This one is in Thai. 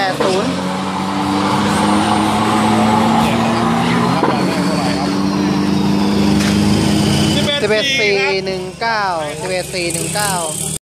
แปด80สิบเอ็ดสี่หนึ่งเก้าสิบเอ็ดสี่หนึ่งเก้า